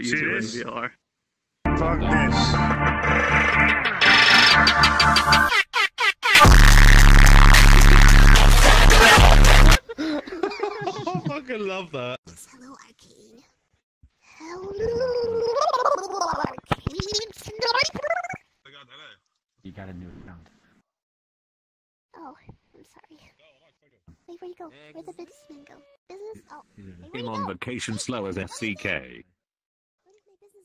See this? in VR. Fuck this. I fucking love that. Hello, Arcane. Hello, Arcane. You got a new account. Oh, I'm sorry. Hey, where you go? Where'd the businessman go? Business? Oh, These are the- hey, where'd Him on go? vacation slow as FCK.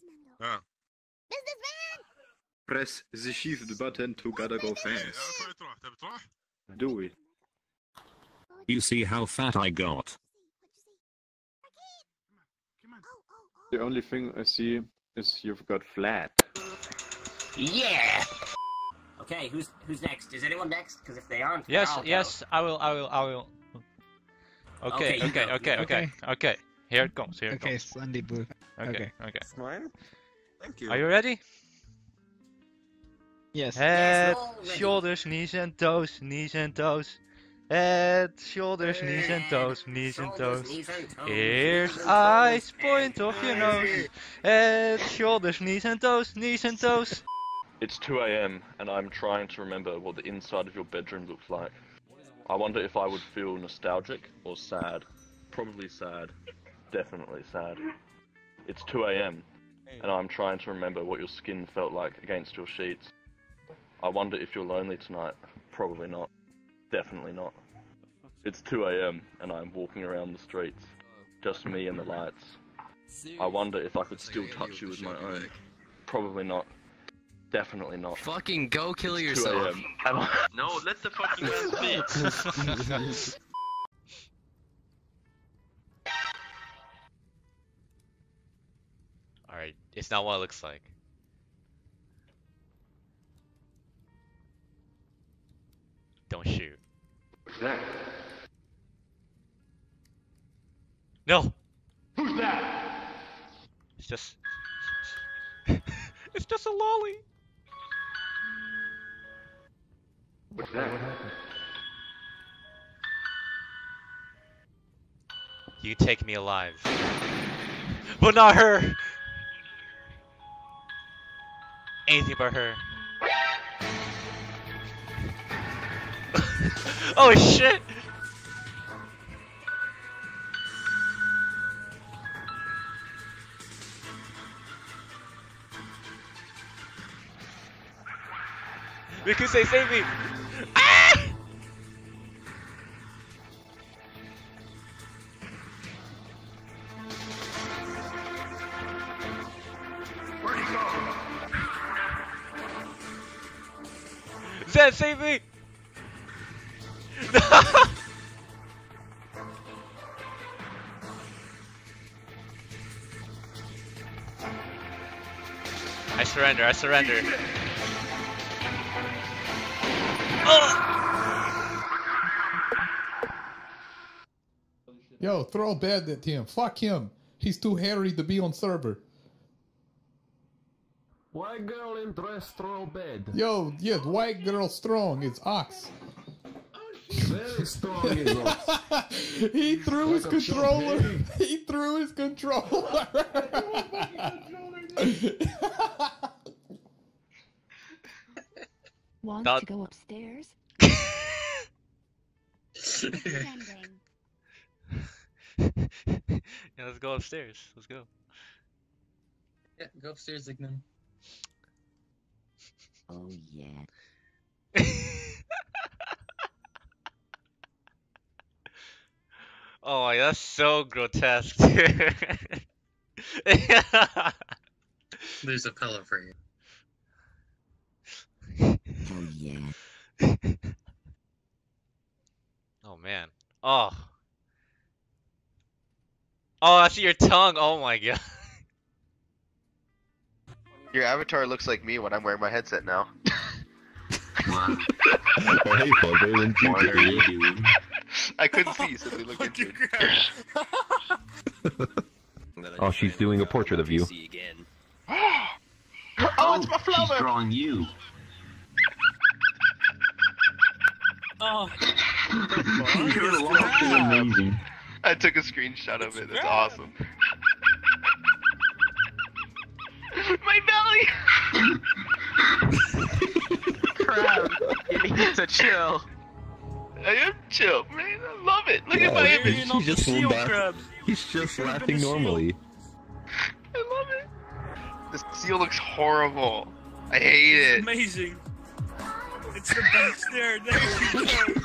Where did my businessman go? Ah. Businessman! Press the shift button to gotta go fast. Do it. You see how fat I got. The only thing I see is you've got flat. Yeah. Okay, who's who's next? Is anyone next? Because if they aren't, Yes, I'll go. yes, I will, I will, I will. Okay, Okay, okay, okay, okay, okay. Here it comes, here it Okay, comes. Sunday Boo. Okay, okay. okay. Mine? Thank you. Are you ready? Yes. Head, all ready. shoulders, knees and toes, knees and toes. Head, shoulders, knees and toes, knees and toes. knees and toes, Ears, eyes, point point of your nose. Head, shoulders, knees and toes, knees and toes. It's 2 a.m. and I'm trying to remember what the inside of your bedroom looks like. I wonder if I would feel nostalgic or sad. Probably sad. Definitely sad. It's 2 a.m. and I'm trying to remember what your skin felt like against your sheets. I wonder if you're lonely tonight. Probably not. Definitely not. It's 2 a.m. and I'm walking around the streets. Just me and the lights. I wonder if I could still touch you with my own. Probably not. Definitely not. Fucking go kill It's 2 yourself. a.m. No, let the fucking man speak. it's not what it looks like. Don't shoot. Who's that? No! Who's that? It's just. it's just a loli! What's that? What happened? You take me alive. But not her! Anything but her. oh shit! Mikuse, save me! Zed, save me! I surrender, I surrender. Yo, throw bed at him. Fuck him. He's too hairy to be on server. White girl in dress throw bed. Yo, yeah, white girl strong. It's Ox. Very strong is Ox. he threw his Like a controller. He threw his controller. Want That- to go upstairs? Yeah, let's go upstairs. Let's go. Yeah, go upstairs, Ignan. Oh yeah. oh, my, that's so grotesque. There's a pillow for you. Oh yeah. oh man. Oh. Oh, I see your tongue. Oh my god. Your avatar looks like me when I'm wearing my headset now. hey, Bubba, and What are you doing? I couldn't see, so we looked into it. Oh, she's doing a portrait of you. oh, it's my flower! She's drawing you. Oh. You're lost and amazing. I took a screenshot of it. That's awesome. my belly! You need to chill. I am chill, man. I love it. Look yeah, at my image. He's, he's just, laugh. he's just laughing normally. I love it. This seal looks horrible. I hate it's it. Amazing. It's the best there. There you go.